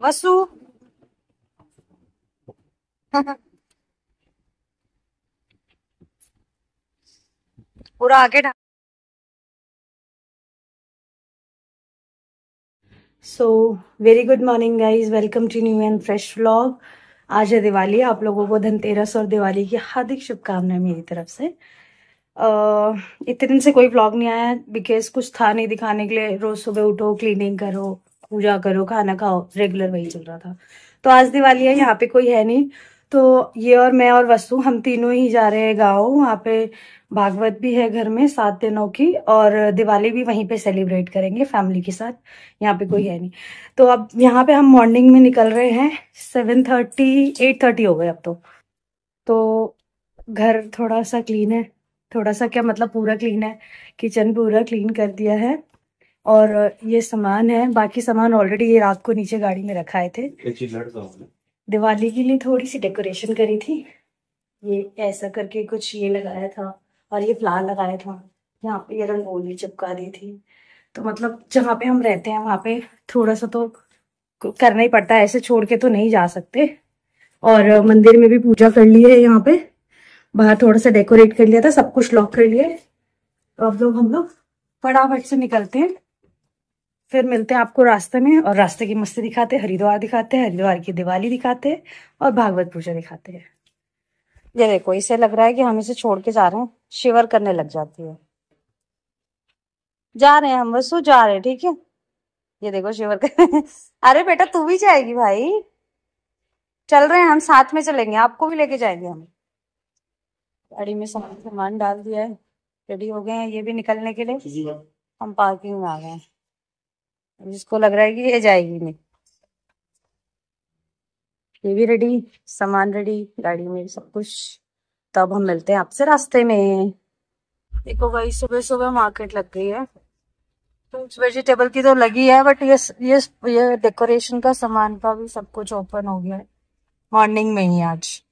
वसु। पूरा आगे ढा so very good morning guys welcome to new and fresh vlog आज है दिवाली। आप लोगों को धनतेरस और दिवाली की हार्दिक शुभकामनाएँ मेरी तरफ़ से। uh, इतने दिन से कोई व्लॉग नहीं आया बिकॉज़ कुछ था नहीं दिखाने के लिए। रोज सुबह उठो क्लीनिंग करो पूजा करो, खाना खाओ रेगुलर वही चल रहा था। तो आज दिवाली है, यहाँ पे कोई है नहीं। तो ये और मैं और वसु, हम तीनों ही जा रहे हैं गाँव। वहाँ पे भागवत भी है घर में सात दिनों की, और दिवाली भी वहीं पे सेलिब्रेट करेंगे फैमिली के साथ। यहाँ पे कोई है नहीं। तो अब यहाँ पे हम मॉर्निंग में निकल रहे हैं सेवन थर्टी एट थर्टी हो गए अब तो। तो घर थोड़ा सा क्लीन है, थोड़ा सा क्या मतलब पूरा क्लीन है? किचन पूरा क्लीन कर दिया है। और ये सामान है बाकी सामान ऑलरेडी ये रात को नीचे गाड़ी में रखाए थे। दिवाली के लिए थोड़ी सी डेकोरेशन करी थी। ये ऐसा करके कुछ ये लगाया था और ये फ्लावर लगाया था। यहाँ पे ये रंगोली चिपका दी थी। तो मतलब जहाँ पे हम रहते हैं वहाँ पे थोड़ा सा तो करना ही पड़ता है। ऐसे छोड़ के तो नहीं जा सकते। और मंदिर में भी पूजा कर ली है यहाँ पे। बाहर थोड़ा सा डेकोरेट कर लिया था सब कुछ लॉक कर लिया तो अब लोग हम लोग फटाफट से निकलते हैं। फिर मिलते हैं आपको रास्ते में और रास्ते की मस्ती दिखाते हैं हरिद्वार दिखाते हैं हरिद्वार की दिवाली दिखाते हैं और भागवत पूजा दिखाते हैं। ये देखो इसे लग रहा है कि हम इसे छोड़ के जा रहे हैं शिवर करने लग जाती है। जा रहे हैं हम बस जा रहे हैं ठीक है? ये देखो शिवर कर अरे बेटा तू भी जाएगी भाई। चल रहे हैं हम साथ में चलेंगे आपको भी लेके जाएँगे हम। गाड़ी में सामान सामान डाल दिया है रेडी हो गए हैं ये भी निकलने के लिए। हम पार्किंग में आ गए हैं। जिसको लग रहा है कि ये जाएगी नहीं। ये भी रेडी सामान रेडी गाड़ी में सब कुछ। तब हम मिलते हैं आपसे रास्ते में। देखो भाई सुबह सुबह मार्केट लग गई है। फ्रूट्स वेजिटेबल की तो लगी है बट ये ये ये डेकोरेशन का सामान का भी सब कुछ ओपन हो गया है। मॉर्निंग में ही आज।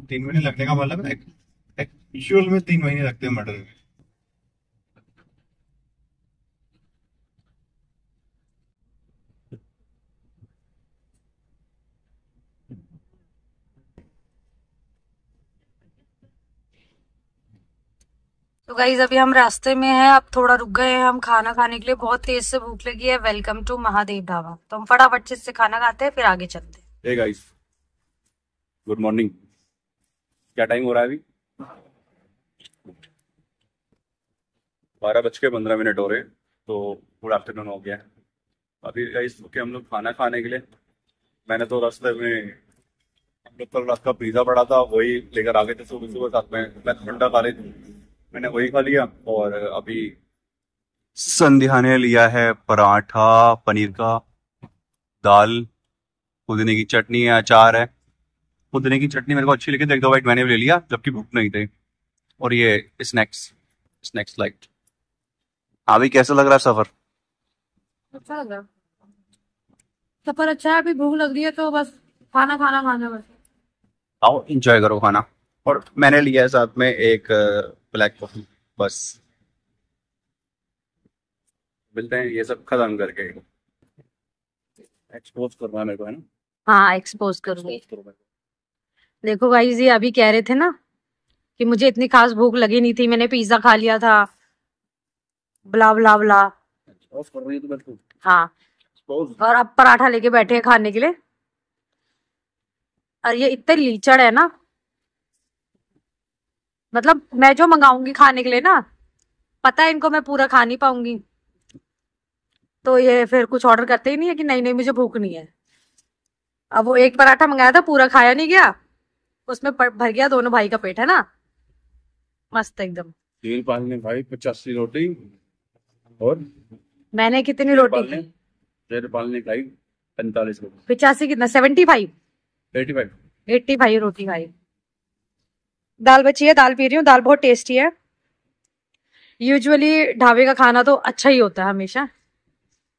तीन महीने लगने का मतलब एक्चुअल में तीन महीने लगते हैं मटर में तो गाइज़ अभी हम रास्ते में हैं अब थोड़ा रुक गए हैं हम खाना खाने के लिए। बहुत तेज से भूख लगी है। Welcome to Mahadev Dhaba. तो हम फटाफट से खाना खाते हैं फिर आगे चलते हैं। गाइस गुड मॉर्निंग क्या टाइम हो रहा है अभी? बारह बज के पंद्रह मिनट हो रहे तो गुड आफ्टरनून हो गया। अभी गाइस के हम लोग खाना खाने के लिए, मैंने तो रास्ते में हम लोग कल रात का पिज्जा पड़ा था, वही लेकर आ गए थे सुबह सुबह साथ में मैं ठंडा खा रही थी। मैंने वही खा लिया और अभी संध्या ने लिया है पराठा, पनीर का दाल, पुदीने की चटनी है अचार है। पुदीने की चटनी मेरे को अच्छी लगी तो एक दो बाइट मैंने भी ले लिया जबकि भूख नहीं थी। और ये स्नैक्स स्नैक्स लाइट अभी कैसा लग रहा है सफ़र? अच्छा लग रहा। सफ़र अच्छा है अभी भूख लग रही है तो बस खाना खाना खाना बस। आओ इंजॉय करो खाना। और मैंने लिया है साथ में एक ब्लैक कॉफ़ी बस। मिलते हैं ये सब खत्म करके। एक्सपोज करना मेरे को है ना? हाँ एक्सपोज करूँगी। देखो भाई जी अभी कह रहे थे ना कि मुझे इतनी खास भूख लगी नहीं थी मैंने पिज्जा खा लिया था। ब्ला ब्ला ब्ला तो हाँ। और अब पराठा लेके बैठे हैं खाने के लिए। और ये इतने लीचड़ है ना। मतलब मैं जो मंगाऊँगी खाने के लिए ना पता है इनको मैं पूरा खा नहीं पाऊँगी। तो ये फिर कुछ ऑर्डर करते ही नहीं है कि नहीं नहीं मुझे भूख नहीं है। अब वो एक पराठा मंगाया था पूरा खाया नहीं गया। उसमें भर गया दोनों भाई का पेट है ना? मस्त एकदम। तीन पाल ने भाई पचासी रोटी और मैंने कितनी रोटी? तेरे पाल ने खाई पैंतालीस रोटी। पिचासी कितना? Seventy five? Eighty five. Eighty five रोटी खाई। दाल बची है दाल पी रही हूँ दाल बहुत टेस्टी है। यूजुअली ढाबे का खाना तो अच्छा ही होता है हमेशा।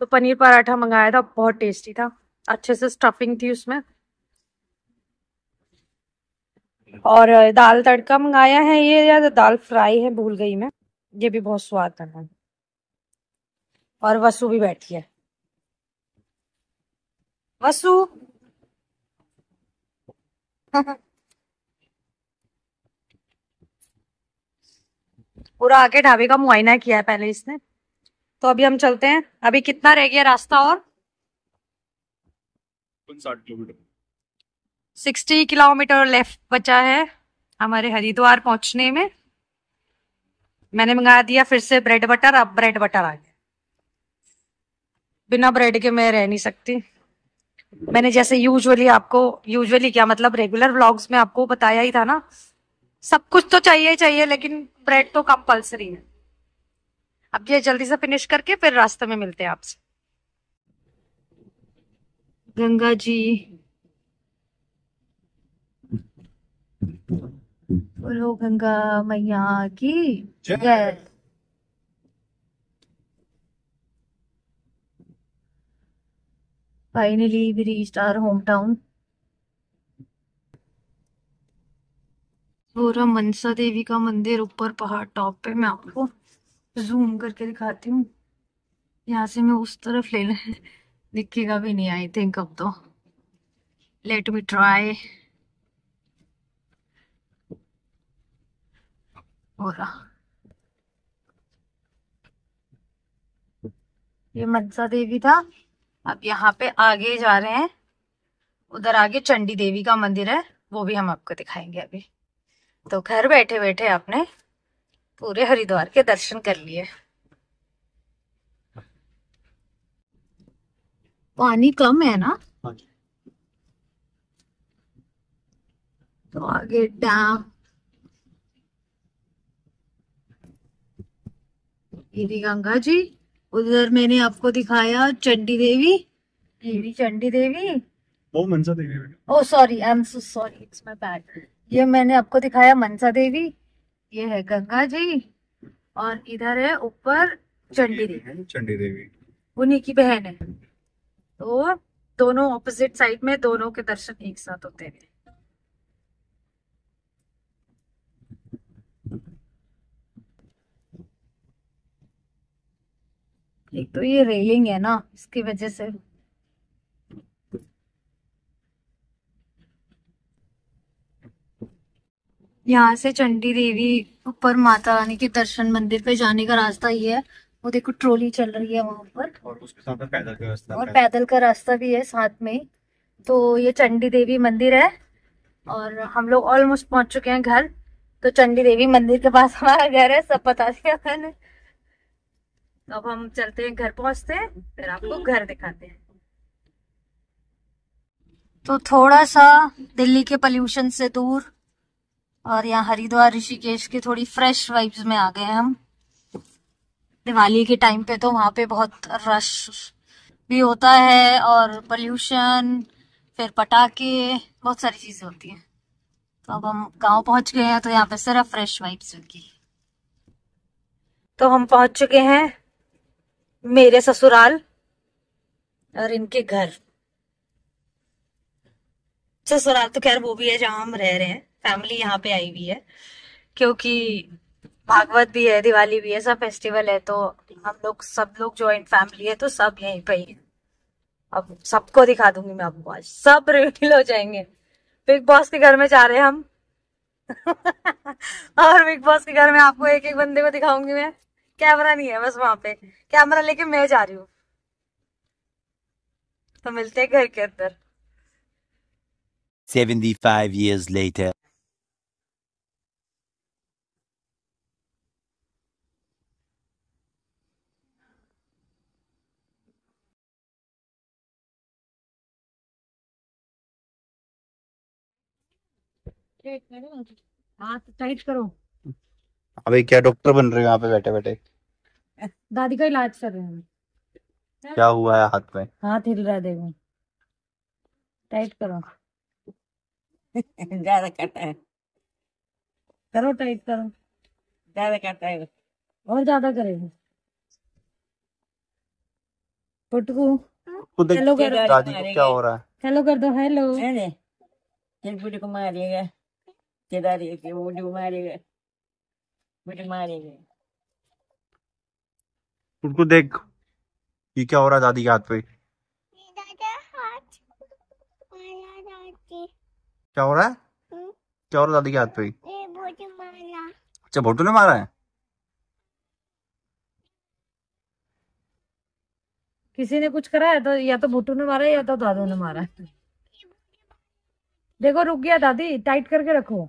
तो पनीर पराठा मंगाया था बहुत टेस्टी था। अच्छे से स्टफिंग थी उसमें। और दाल तड़का मंगाया है ये, या तो दाल फ्राई है, भूल गई मैं। ये भी बहुत स्वाद है। और वसु भी बैठी है। वसु! पूरा आके ढाबे का मुआयना किया है पहले इसने। तो अभी हम चलते हैं। अभी कितना रह गया रास्ता और? साठ किलोमीटर। सिक्सटी किलोमीटर लेफ़्ट बचा है हमारे हरिद्वार पहुँचने में। मैंने मंगा दिया, फिर से ब्रेड बटर अब ब्रेड बटर आ गया। बिना ब्रेड के मैं रह नहीं सकती। मैंने जैसे यूजुअली आपको यूजुअली क्या मतलब रेगुलर व्लॉग्स में आपको बताया ही था ना, सब कुछ तो चाहिए चाहिए, लेकिन ब्रेड तो कंपल्सरी है। अब ये जल्दी से फिनिश करके फिर रास्ते में मिलते हैं आपसे। गंगा जी बोलो गंगा मैया की जय। Finally we reached our home town पूरा मनसा देवी का मंदिर ऊपर पहाड़ टॉप पे मैं आपको जूम करके दिखाती हूँ। यहाँ से मैं उस तरफ़ ले लें। दिखेगा भी नहीं आई थिंक अब तो। लेट मी ट्राई हो रहा ये मनसा देवी था। अब यहाँ पे आगे जा रहे हैं। उधर आगे चंडी देवी का मंदिर है वो भी हम आपको दिखाएँगे अभी। तो घर बैठे बैठे आपने पूरे हरिद्वार के दर्शन कर लिए। पानी कम है ना? हाँ तो आगे डैम ये गंगा जी उधर मैंने आपको दिखाया चंडी देवी। भी चंडी देवी? वो Mansa Devi oh sorry I am so sorry it's my bad ये मैंने आपको दिखाया मनसा देवी ये है गंगा जी और इधर है ऊपर चंडी देवी। चंडी देवी। उन्हीं की बहन है। तो दोनों ऑपोजिट साइड में दोनों के दर्शन एक साथ होते हैं। एक तो ये रेलिंग है ना इसकी वजह से। यहाँ से चंडी देवी ऊपर माता रानी के दर्शन मंदिर पे जाने का रास्ता ये है। वो देखो ट्रोली चल रही है वहाँ पर। और उसके साथ में पैदल का रास्ता और पैदल का रास्ता भी है साथ में। तो ये चंडी देवी मंदिर है और हम लोग ऑलमोस्ट पहुँच चुके हैं घर। तो चंडी देवी मंदिर के पास हमारा घर है सब बता दिया मैंने। तो अब हम चलते हैं घर पहुँचते हैं फिर आपको घर दिखाते हैं। तो थोड़ा सा दिल्ली के पोल्यूशन से दूर और यहाँ हरिद्वार ऋषिकेश की थोड़ी फ्रेश वाइब्स में आ गए हम। दिवाली के टाइम पे तो वहाँ पे बहुत रश भी होता है और पोल्यूशन फिर पटाखे बहुत सारी चीज़ें होती हैं। तो अब हम गाँव पहुँच गए हैं तो यहाँ पे सिर्फ़ फ्रेश वाइब्स होगी तो हम पहुँच चुके हैं। मेरे ससुराल और इनके घर। ससुराल तो खैर वो भी है जहाँ हम रह रहे हैं। फैमिली यहाँ पे आई हुई है, क्योंकि भागवत भी है, दिवाली भी है, सब फेस्टिवल है तो हम लोग, सब लोग ज्वाइंट फैमिली है तो सब यहीं पे ही अब सबको दिखा दूँगी मैं आपको आज। सब रिवील हो जाएँगे। बिग बॉस के घर में जा रहे हैं हम। और बिग बॉस के घर में आपको एक एक बंदे को दिखाऊँगी मैं। कैमरा नहीं है बस वहाँ पे। कैमरा लेके मैं जा रही हूँ। तो मिलते हैं घर के अंदर। Seventy 75 years later. हाँ तो टाइट करो। अभी क्या डॉक्टर बन रहे हो यहाँ पे बैठे बैठे दादी का इलाज कर रहे हैं क्या हुआ है हाथ में? हाथ हिल रहा है देखो। टाइट करो। ज़्यादा करता है। करो टाइट करो। ज़्यादा करता है। और ज़्यादा करेगा। देख हेलो करो। दादी को क्या हो रहा है? हेलो कर दो। हेलो है ने चल पूरी को मारेगा केदारी के बूढ़ी को मारेगा बूढ़ी मारेगा खुद को देख ये क्या हो रहा दादी के हाथ पे? दादा हाथ माला दादी क्या हो रहा है? हम्म। क्या हो रहा दादी के हाथ पे? अच्छा भोटू ने मारा है? किसी ने कुछ करा है तो या तो भुट्टू ने मारा है या तो दादू ने मारा है? देखो रुक गया दादी टाइट करके रखो।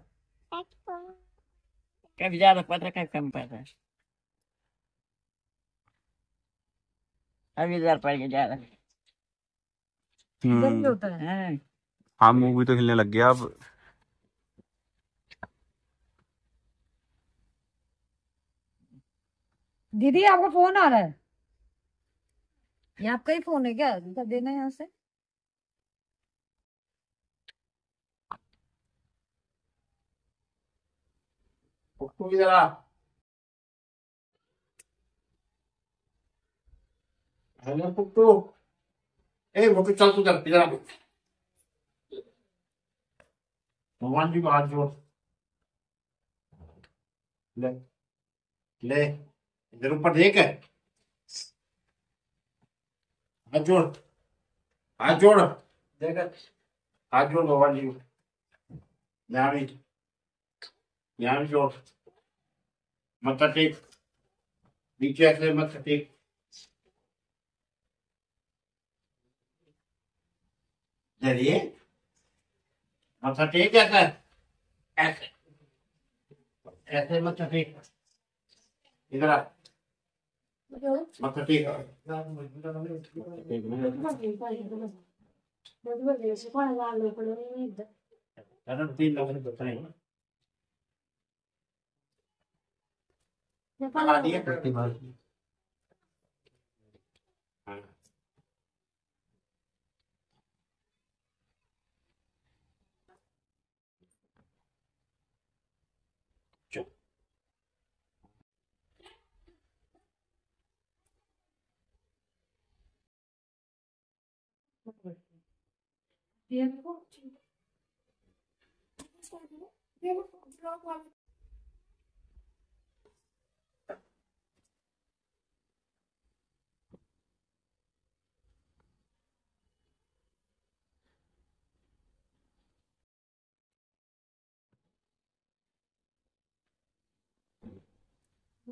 कभी ज़्यादा पता कभी कम पता अभी इधर पड़ गया ज़्यादा इधर है हाँ हाँ मूवी तो हिलने लग गया अब। दीदी आपका फ़ोन आ रहा है? ये आपका ही फ़ोन है क्या? देना यहाँ से? पुट्टू इधर आ हेलो पुट्टू ए मोटू चल तू इधर आ भगवान जी को हाथ जोड़ ले ले इधर ऊपर देख हाथ जोड़ हाथ जोड़ देख हाथ जोड़ भगवान जी को यहाँ भी यहाँ भी जोड़ मत्था टेक नीचे ऐसे मत्था टेक चलिए। मत्था टेक ऐसा ऐसे ऐसे मत्था टेक इधर आ। मत्था टेक तीन लोगों ने बताया। लगा दिए Beautiful. Beautiful. Beautiful.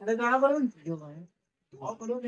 अरे गाना बोलो क्यों गाना बोलो